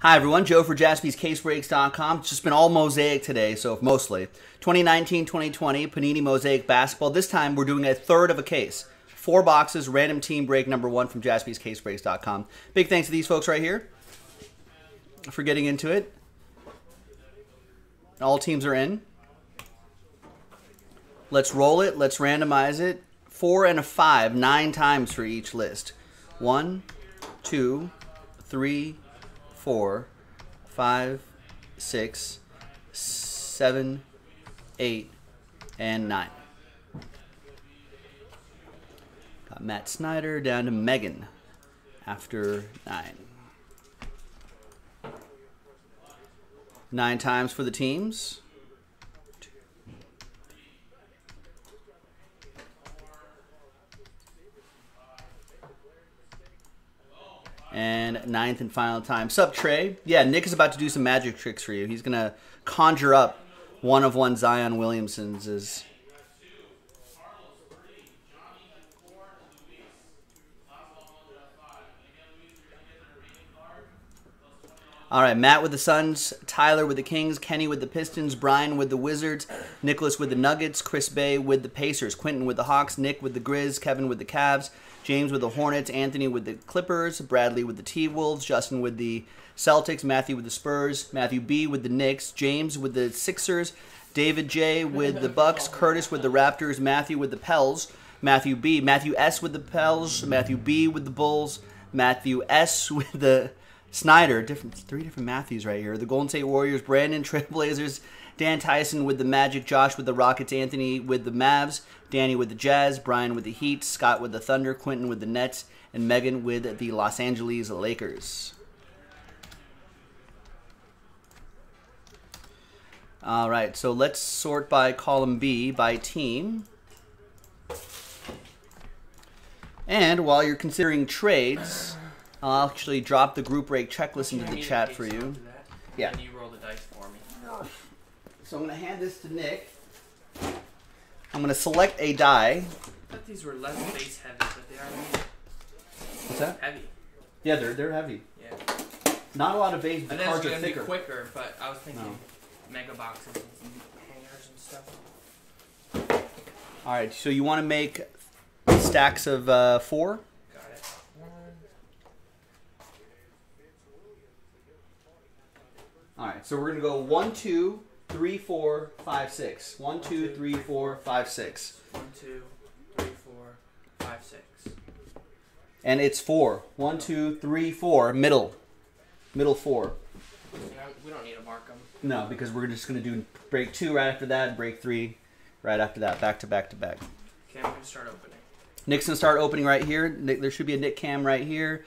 Hi everyone, Joe for jaspyscasebreaks.com. It's just been all mosaic today, so mostly. 2019-2020 Panini Mosaic Basketball. This time we're doing a third of a case. Four boxes, random team break number one from jaspyscasebreaks.com. Big thanks to these folks right here for getting into it. All teams are in. Let's roll it. Let's randomize it. Four and a five, nine times for each list. One, two, three, four, five, six, seven, eight, and nine. Got Matt Snyder down to Megan after nine. Nine times for the teams. And ninth and final time. Sup, Trey? Yeah, Nick is about to do some magic tricks for you. He's going to conjure up one of one Zion Williamson's. All right, Matt with the Suns, Tyler with the Kings, Kenny with the Pistons, Brian with the Wizards, Nicholas with the Nuggets, Chris Bay with the Pacers, Quentin with the Hawks, Nick with the Grizz, Kevin with the Cavs, James with the Hornets, Anthony with the Clippers, Bradley with the T Wolves, Justin with the Celtics, Matthew with the Spurs, Matthew B with the Knicks, James with the Sixers, David J with the Bucks, Curtis with the Raptors, Matthew with the Pels, Matthew B, Matthew S with the Pels, Matthew B with the Bulls, Matthew S with the Snyder, different three different Matthews right here. The Golden State Warriors, Brandon Trailblazers, Dan Tyson with the Magic, Josh with the Rockets, Anthony with the Mavs, Danny with the Jazz, Brian with the Heat, Scott with the Thunder, Quentin with the Nets, and Megan with the Los Angeles Lakers. All right, so let's sort by column B by team. And while you're considering trades, I'll actually drop the group break checklist into the chat for you. Yeah. And you roll the dice for me. So I'm going to hand this to Nick. I'm going to select a die. I thought these were less base heavy, but they are heavy. What's that? heavy. Yeah, they're they're heavy. Yeah. Not a lot of base. The I cards are gonna be thicker. quicker, but I was thinking No. mega boxes and hangers and stuff. All right, so you want to make stacks of uh, four. Got it. One. All right, so we're gonna go one, two, three, four, five, six. One, two, three, four, five, six. One, two, three, four, five, six. And it's four. One, two, three, four. Middle, middle four. We don't need to mark them. No, because we're just gonna do break two right after that, break three right after that, back to back to back. Okay, I'm gonna start opening. Nick's gonna start opening right here. Nick, there should be a Nick cam right here.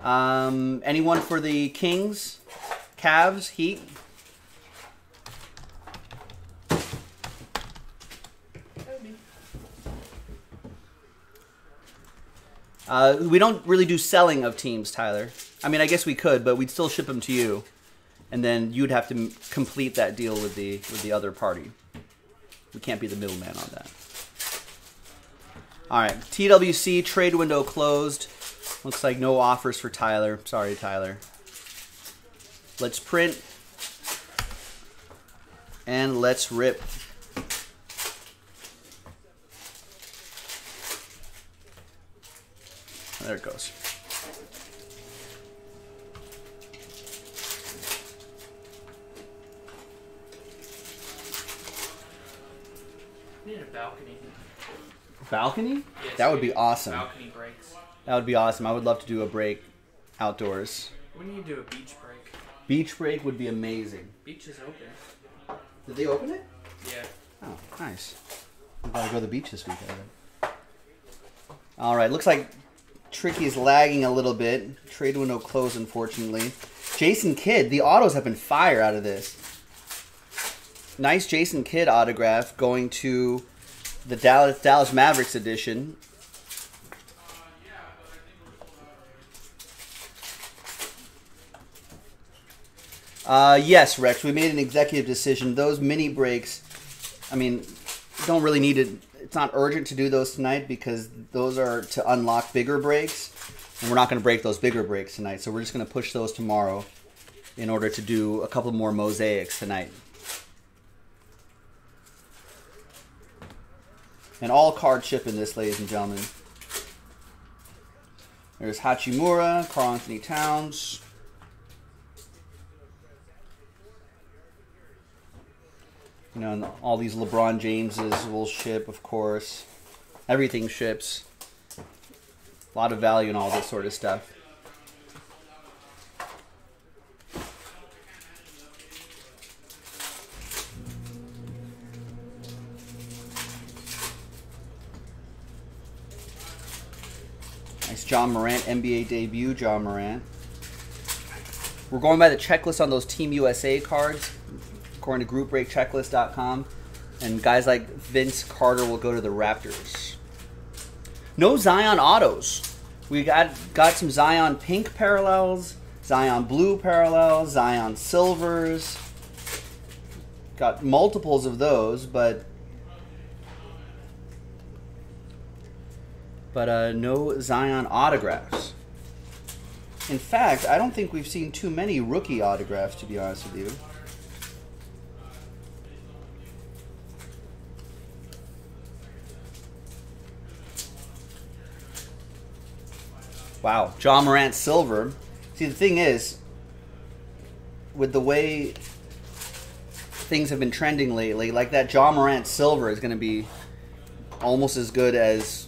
Um, anyone for the Kings, Cavs, Heat? Uh, we don't really do selling of teams, Tyler. I mean, I guess we could, but we'd still ship them to you, and then you'd have to complete that deal with the with the other party. We can't be the middleman on that. All right, TWC trade window closed. Looks like no offers for Tyler. Sorry, Tyler. Let's print and let's rip. There it goes. We need a balcony. Balcony? Yes, That would be awesome. Balcony breaks. That would be awesome. I would love to do a break outdoors. We need to do a beach break. Beach break would be amazing. Beach is open. Did they open it? Yeah. Oh, nice. We gotta go to the beach this weekend. All right, looks like Tricky's lagging a little bit. Trade window closed, unfortunately. Jason Kidd, the autos have been fire out of this. Nice Jason Kidd autograph going to the Dallas Dallas Mavericks edition. Uh, yes, Rex, we made an executive decision. Those mini breaks, I mean, don't really need it. It's not urgent to do those tonight because those are to unlock bigger breaks, and we're not going to break those bigger breaks tonight. So we're just going to push those tomorrow. in order to do a couple more mosaics tonight. And all card shipping this, ladies and gentlemen. There's Hachimura, Karl Anthony Towns. You know, and all these LeBron Jameses will ship, of course. Everything ships. A lot of value in all this sort of stuff. Nice Ja Morant NBA debut, John Morant. We're going by the checklist on those Team USA cards, according to GroupBreakChecklist.com. And guys like Vince Carter will go to the Raptors. No Zion autos. We got got some Zion pink parallels, Zion blue parallels, Zion silvers. Got multiples of those, but but uh, no Zion autographs. In fact, I don't think we've seen too many rookie autographs, to be honest with you. Wow, Ja Morant silver. See, the thing is, with the way things have been trending lately, like that Ja Morant silver is going to be almost as good as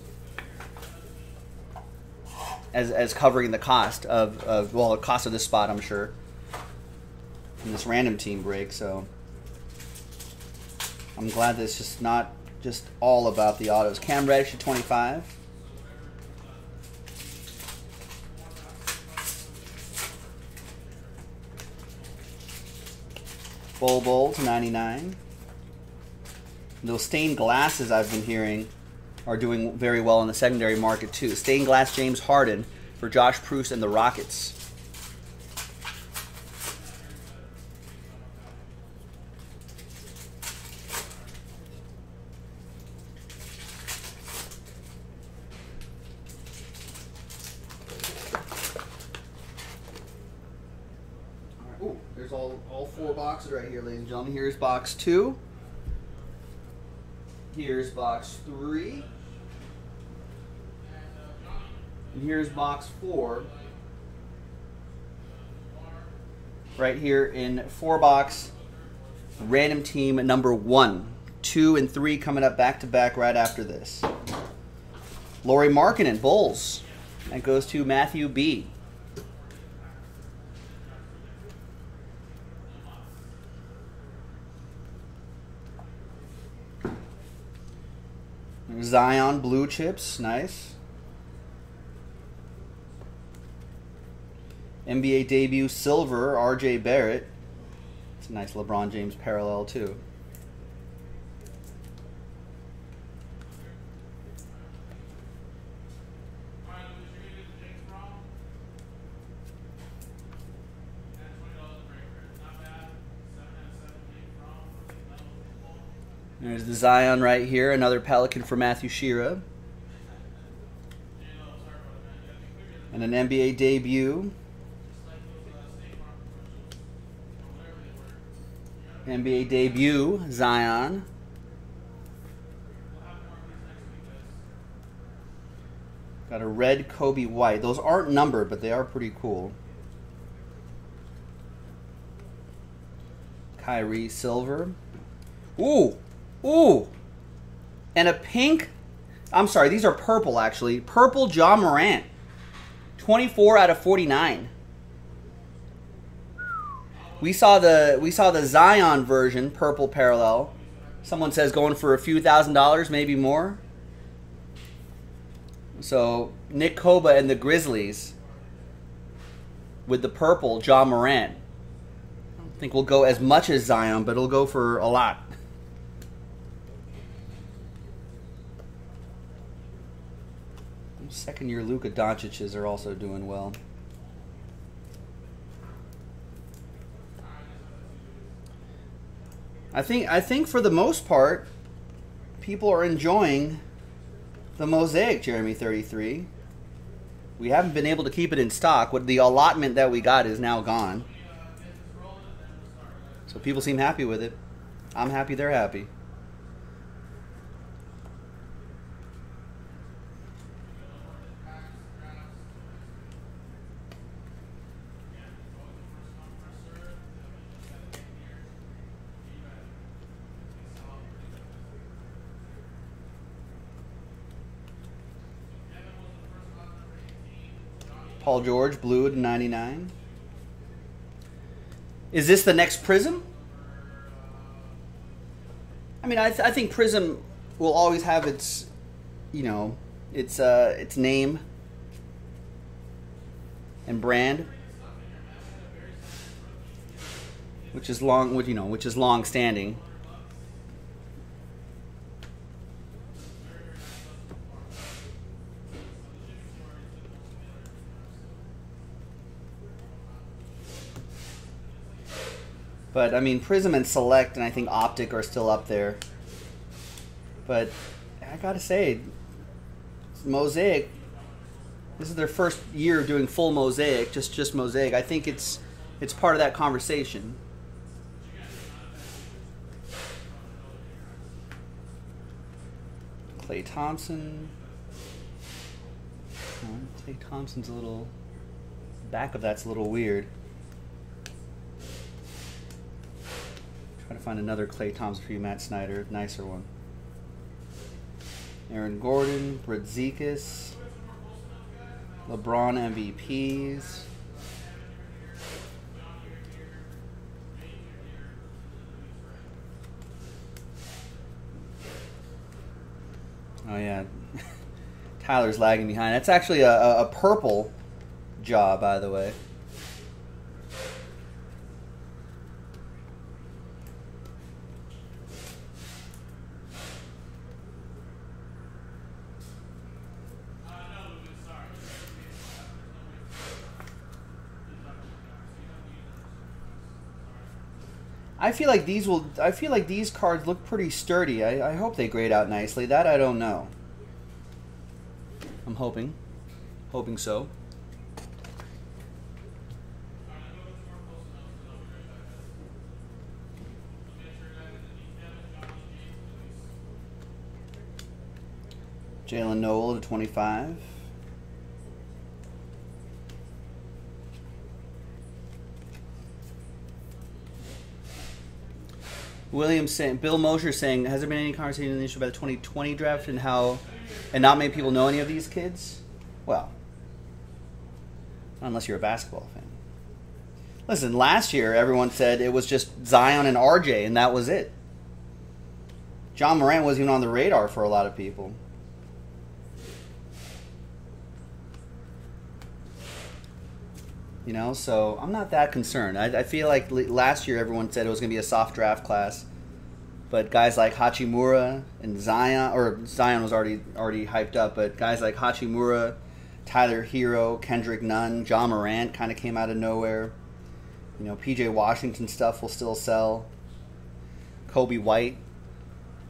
as as covering the cost of, of well the cost of this spot I'm sure in this random team break so. I'm glad that it's just not just all about the autos. Cam Reddish at 25 Bol to 99 those stained glasses I've been hearing are doing very well in the secondary market too. Stained glass James Harden for Josh Proust and the Rockets. Ooh, there's all, all four boxes right here, ladies and gentlemen. Here's box two. Here's box three. And here's box four. Right here in four box, random team number one. Two and three coming up back to back right after this. Lauri Markkanen, Bulls. That goes to Matthew B. Zion blue chips, nice. NBA debut silver, RJ Barrett. It's a nice LeBron James parallel too. There's the Zion right here, another Pelican for Matthew Shira. And an NBA debut. NBA debut, Zion. Got a red Coby White. Those aren't numbered, but they are pretty cool. Kyrie Silver. Ooh, Ooh. And a pink. I'm sorry, these are purple actually. Purple Ja Morant. 24 out of 49. We saw the we saw the Zion version, purple parallel. Someone says going for a few thousand dollars, maybe more. So Nick Koba and the Grizzlies with the purple Ja Morant. I don't think we'll go as much as Zion, but it'll go for a lot. Second year Luka Doncic's are also doing well. I think I think for the most part, people are enjoying the mosaic Jeremy 33. We haven't been able to keep it in stock. What the allotment that we got is now gone. So people seem happy with it. I'm happy they're happy. Paul George, blue at 99. Is this the next Prism? I mean, I, th- I think Prism will always have its, you know, its uh, its name and brand, which is long, you know, which is long standing. But I mean, Prism and Select, and I think Optic are still up there. But I gotta say, Mosaic. This is their first year doing full Mosaic, just just Mosaic. I think it's it's part of that conversation. Klay Thompson. Hmm, Klay Thompson's a little back of that's a little weird. Try to find another Klay Thompson for you, Matt Snyder, nicer one. Aaron Gordon, Brazdeikis, LeBron MVPs. Oh yeah, Tyler's lagging behind. That's actually a, a purple jaw, by the way. Feel like these will. I feel like these cards look pretty sturdy. I, I hope they grade out nicely. That I don't know. I'm hoping, hoping so. Jalen Noel to 25. William saying, Bill Mosher saying, has there been any conversation in the issue about the 2020 draft and how, and not many people know any of these kids? Well, unless you're a basketball fan. Listen, last year everyone said it was just Zion and RJ, and that was it. John Morant wasn't even on the radar for a lot of people. You know, so I'm not that concerned. I, I feel like last year everyone said it was going to be a soft draft class, but guys like Hachimura and Zion, or Zion was already already hyped up, but guys like Hachimura, Tyler Herro, Kendrick Nunn, John Morant kind of came out of nowhere. You know, PJ Washington stuff will still sell. Coby White,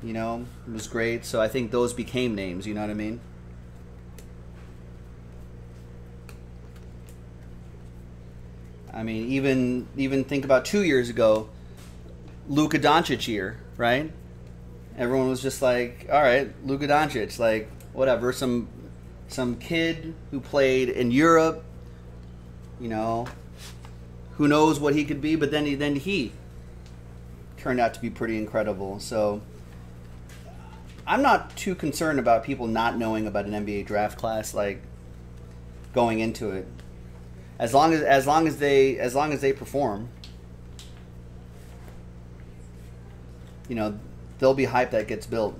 you know, was great. So I think those became names. You know what I mean? I mean, even even think about two years ago, Luka Doncic year, right? Everyone was just like, "All right, Luka Doncic, like whatever." Some some kid who played in Europe, you know, who knows what he could be, but then he, then he turned out to be pretty incredible. So I'm not too concerned about people not knowing about an NBA draft class, like going into it as long as as long as they as long as they perform you know there'll be hype that gets built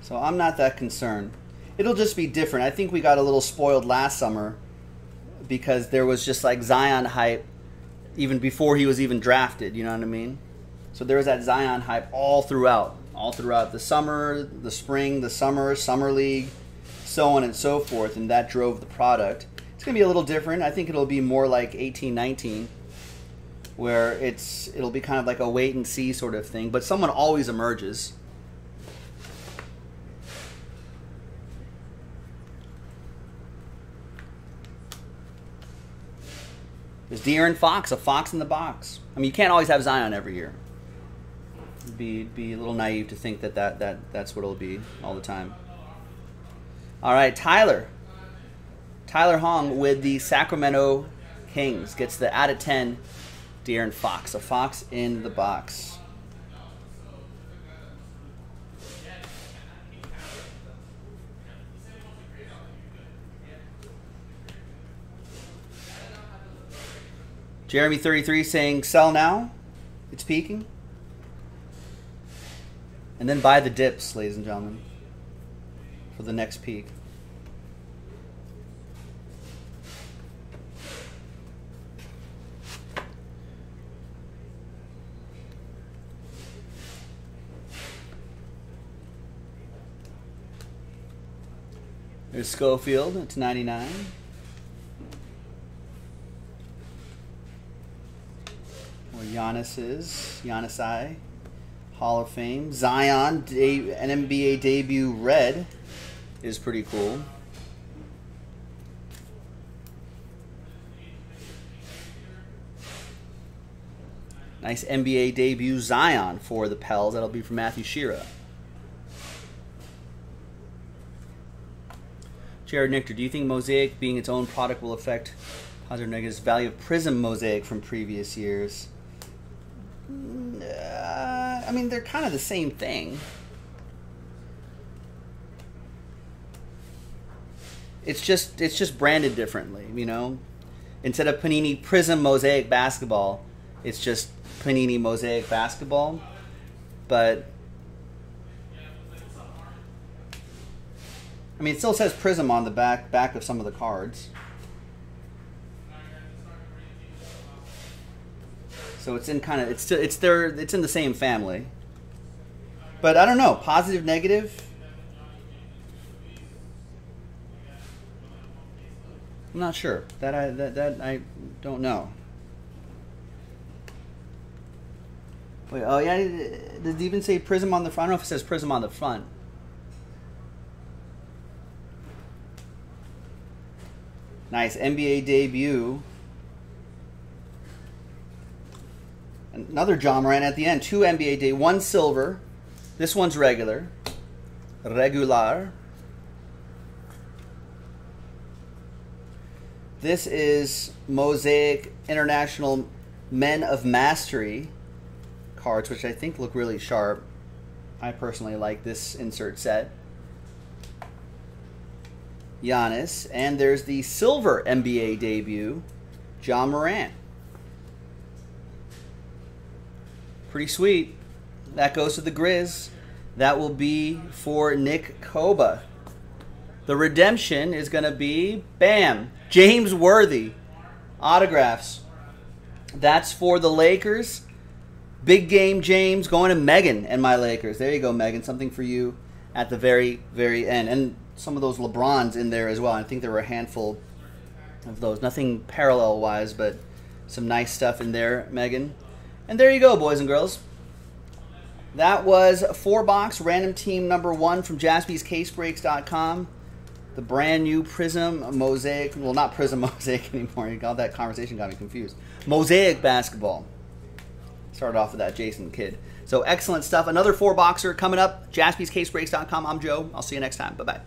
So I'm not that concerned. It'll just be different. I think we got a little spoiled last summer because there was just like Zion hype even before he was even drafted. You know what I mean? So there was that Zion hype all throughout, all throughout the summer, the spring, the summer, summer league, so on and so forth, and that drove the product. It's gonna be a little different. I think it'll be more like eighteen, nineteen, where it's it'll be kind of like a wait and see sort of thing, but someone always emerges. De'Aaron Fox, a fox in the box. I mean, you can't always have Zion every year. It'd be be a little naive to think that, that, that that's what it'll be all the time. All right, Tyler. Tyler Hong with the Sacramento Kings gets the out of 10 De'Aaron Fox. A fox in the box. Jeremy33 saying sell now. It's peaking. And then buy the dips, ladies and gentlemen, for the next peak. There's Schofield. It's 99. Where Giannis I. Hall of Fame. Zion, de- an NBA debut red is pretty cool. Nice NBA debut Zion for the Pels. That'll be from Matthew Shearer. Jared Nichter, do you think Mosaic being its own product will affect positive or negative value of Prism Mosaic from previous years? Uh, I mean, they're kind of the same thing. It's just it's just branded differently, you know. Instead of Panini Prism Mosaic Basketball, it's just Panini Mosaic Basketball. But I mean, it still says Prism on the back back of some of the cards. So it's in kind of it's it's there it's in the same family. But I don't know, positive negative. I'm not sure. That I that, that I don't know. Wait, oh yeah, does it even say Prism on the front? I don't know if it says Prism on the front. Nice NBA debut. Another Ja Morant at the end. Two NBA day. One silver. This one's regular. Regular. This is Mosaic International Men of Mastery cards, which I think look really sharp. I personally like this insert set. Giannis, and there's the silver NBA debut, John Morant. Pretty sweet. That goes to the Grizz. That will be for Nick Koba. The redemption is going to be, bam, James Worthy. Autographs. That's for the Lakers. Big game, James, going to Megan and my Lakers. There you go, Megan. Something for you at the very, very end. And some of those LeBrons in there as well. I think there were a handful of those. Nothing parallel wise, but some nice stuff in there, Megan. And there you go, boys and girls. That was four box random team number one from jaspyscasebreaks.com. The brand new Prism Mosaic, well, not Prism Mosaic anymore. All that conversation got me confused. Mosaic basketball. Started off with that Jason Kidd. So excellent stuff. Another four boxer coming up. JaspysCaseBreaks.com. I'm Joe. I'll see you next time. Bye bye.